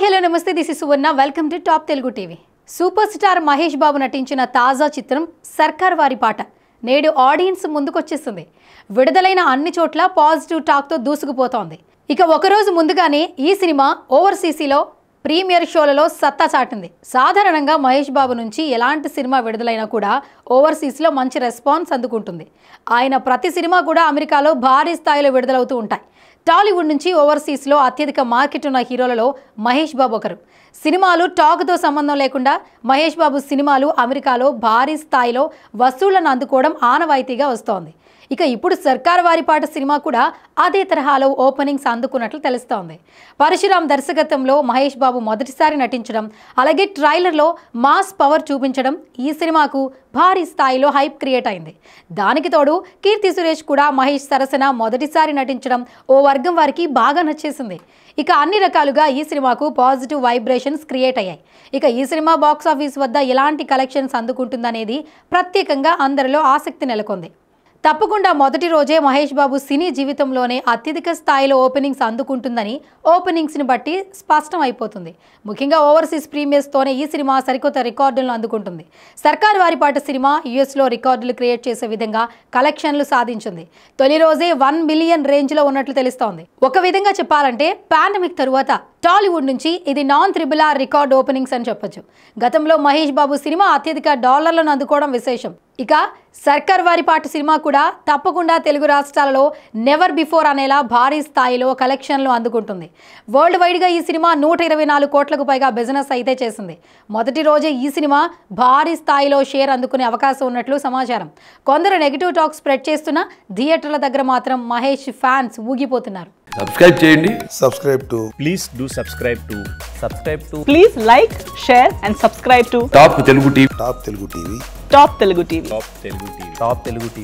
Hi hello నమస్తే. This is Suvarna welcome to top Telugu TV super star Mahesh Babu నటించిన తాజా చిత్రం సర్కార్ వారి పాట. నేడు ఆడియన్స్ ముందుకొచ్చేస్తుంది. విడుదలైన అన్ని చోట్ల పాజిటివ్ టాక్తో దూసుకుపోతోంది. ఇక ఒకరోజు ముందుగానే ఈ సినిమా ఓవర్సీసీలో ప్రీమియర్ షోలలో సత్తా చాటింది. సాధారణంగా మహేష్ బాబు నుంచి ఎలాంటి సినిమా విడుదలైనా కూడా ఓవర్సీస్లో మంచి రెస్పాన్స్ అందుకుంటుంది. ఆయన ప్రతి సినిమా కూడా అమెరికాలో భారీ స్థాయిలో విడుదలవుతూ ఉంటాయి. టాలీవుడ్ నుంచి ఓవర్సీస్లో అత్యధిక మార్కెట్ ఉన్న హీరోలలో మహేష్ బాబు ఒకరు. సినిమాలు టాక్తో సంబంధం లేకుండా మహేష్ బాబు సినిమాలు అమెరికాలో భారీ స్థాయిలో వసూళ్ళను అందుకోవడం ఆనవాయితీగా వస్తోంది. ఇక ఇప్పుడు సర్కార్ వారి పాట సినిమా కూడా అదే తరహాలో ఓపెనింగ్స్ అందుకున్నట్లు తెలుస్తోంది. పరశురామ్ దర్శకత్వంలో మహేష్ బాబు మొదటిసారి నటించడం అలాగే ట్రైలర్లో మాస్ పవర్ చూపించడం ఈ సినిమాకు భారీ స్థాయిలో హైప్ క్రియేట్ అయింది. దానికి తోడు కీర్తి సురేష్ కూడా మహేష్ సరసన మొదటిసారి నటించడం ఓ వర్గం వారికి బాగా నచ్చేసింది. ఇక అన్ని రకాలుగా ఈ సినిమాకు పాజిటివ్ వైబ్రేషన్స్ క్రియేట్ అయ్యాయి. ఇక ఈ సినిమా బాక్స్ ఆఫీస్ వద్ద ఎలాంటి కలెక్షన్స్ అందుకుంటుందనేది ప్రత్యేకంగా అందరిలో ఆసక్తి నెలకొంది. తప్పకుండా మొదటి రోజే మహేష్ బాబు సినీ జీవితంలోనే అత్యధిక స్థాయిలో ఓపెనింగ్స్ అందుకుంటుందని ఓపెనింగ్స్ని బట్టి స్పష్టం అయిపోతుంది ముఖ్యంగా ఓవర్సీస్ ప్రీమియర్స్తోనే ఈ సినిమా సరికొత్త రికార్డులను అందుకుంటుంది. సర్కార్ వారిపాట సినిమా యుఎస్లో రికార్డులు క్రియేట్ చేసే విధంగా కలెక్షన్లు సాధించింది. తొలి రోజే వన్ మిలియన్ రేంజ్లో ఉన్నట్లు తెలుస్తోంది. ఒక విధంగా చెప్పాలంటే పాండమిక్ తరువాత టాలీవుడ్ నుంచి ఇది non triple R record openings అని చెప్పొచ్చు. గతంలో మహేష్ బాబు సినిమా అత్యధిక డాలర్లను అందుకోవడం విశేషం. ఇక సర్కార్ వారి పాట సినిమా కూడా తప్పకుండా తెలుగు రాష్ట్రాలలో నెవర్ బిఫోర్ అనేలా భారీ స్థాయిలో కలెక్షన్లు అందుకుంటుంది. వరల్డ్ వైడ్గా ఈ సినిమా నూట ఇరవై నాలుగు కోట్లకు పైగా బిజినెస్ అయితే చేసింది. మొదటి రోజే ఈ సినిమా భారీ స్థాయిలో షేర్ అందుకునే అవకాశం ఉన్నట్లు సమాచారం. కొందరు నెగిటివ్ టాక్ స్ప్రెడ్ చేస్తున్న థియేటర్ల దగ్గర మాత్రం మహేష్ ఫ్యాన్స్ ఊగిపోతున్నారు. సబ్స్క్రైబ్ చేయండి subscribe to please do subscribe to subscribe to Please like, share, and subscribe to top Telugu TV Top Telugu TV. Top Telugu TV. top telugu tv top telugu tv